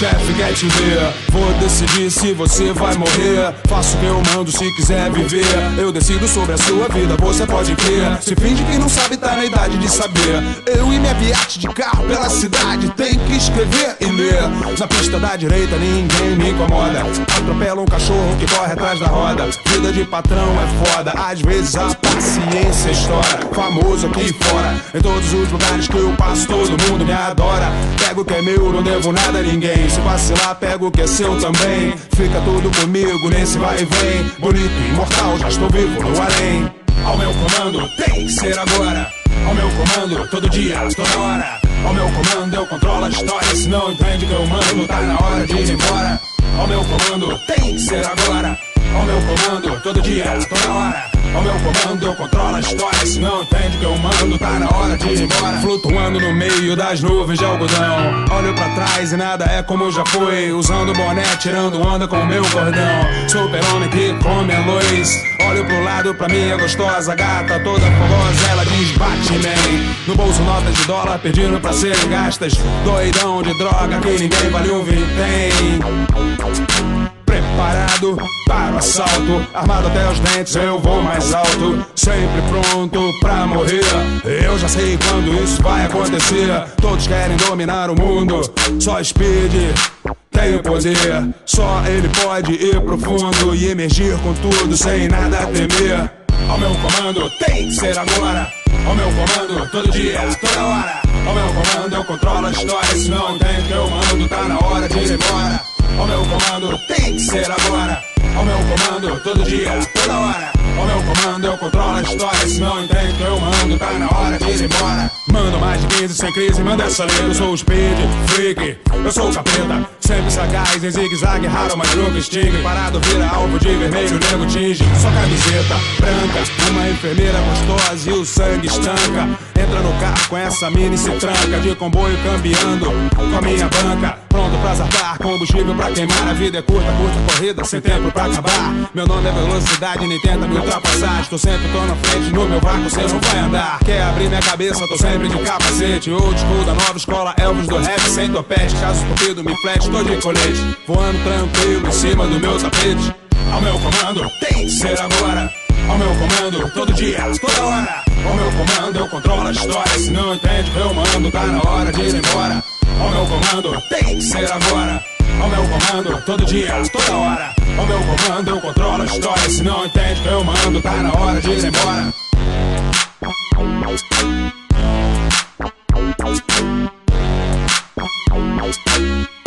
chefe quer te ver. Vou decidir se você vai morrer. Faço o que eu mando se quiser viver. Eu decido sobre a sua vida, você pode crer. Se finge que não sabe, tá na idade de saber. Eu e minha viate de carro pela cidade. Tem que escrever e ler. Na pista da direita ninguém me incomoda. Atropela um cachorro que corre atrás da roda. Vida de patrão é foda. Às vezes a paciência estoura. Famoso aqui fora. Em todos os lugares que eu passo, todo mundo me adora. Pego que é meu, não devo nada a ninguém. Se vacilar, pego o que é seu também. Fica tudo comigo nesse vai e vem. Bonito, imortal, já estou vivo no além. Ao meu comando, tem que ser agora. Ao meu comando, todo dia, toda hora. Ao meu comando, eu controlo a história. Se não entende que eu mando, tá na hora de ir embora. Ao meu comando, tem que ser agora. Ao meu comando, todo dia, toda hora. Ao meu comando, eu controlo a história. Se não entende que eu mando, tá na hora de ir embora. Flutuando no meio das nuvens de algodão. Olho pra trás e nada é como já foi. Usando boné, tirando onda com o meu cordão. Super-homem que come a luz. Olho pro lado pra minha gostosa gata, toda fogosa. Ela diz: Batman. No bolso, notas de dólar pedindo pra serem gastas. Doidão de droga que ninguém vale um vintém preparado para o assalto. Armado até os dentes, eu vou mais alto. Sempre pronto pra morrer. Eu já sei quando isso vai acontecer. Todos querem dominar o mundo. Só Speed tem o poder. Só ele pode ir profundo e emergir com tudo sem nada temer. Ao meu comando tem que ser agora. Ao meu comando, todo dia, toda hora. Ao meu comando, eu controlo a história. Se não entende que eu mando, tá na hora de ir embora. Comando, tem que ser agora. Ao meu comando, todo dia, toda hora. Ao meu comando, eu controlo a história. Se não entende que eu mando, tá na hora de ir embora. Mando mais de 15 sem crise, manda essa letra. Eu sou o speed, freak, eu sou o capeta. Sempre sagaz, em zigue-zague, raro, mas nunca extingue. Parado, vira alvo de vermelho, nego tinge. Só camiseta branca, uma enfermeira gostosa e o sangue estanca. Entra no carro com essa mini se tranca. De comboio cambiando com a minha banca. Pronto pra zarpar, combustível pra queimar. A vida é curta, curta corrida, sem tempo pra acabar. Meu nome é velocidade, nem tenta me ultrapassar. Estou sempre, tô na frente, no meu vácuo você não vai andar. Quer abrir minha cabeça, tô sempre de capacete. Old school da nova escola, Elvis do rap, sem topete. Caso estupido, me flash, tô de colete. Voando tranquilo em cima do meu tapete. Ao meu comando, tem que ser agora. Ao meu comando, todo dia, toda hora. Com meu comando eu controlo a história. Se não entende, eu mando, tá na hora de ir embora. Com meu comando, tem que ser agora. Com meu comando, todo dia, toda hora. Com meu comando eu controlo a história. Se não entende, eu mando, tá na hora de ir embora. Thank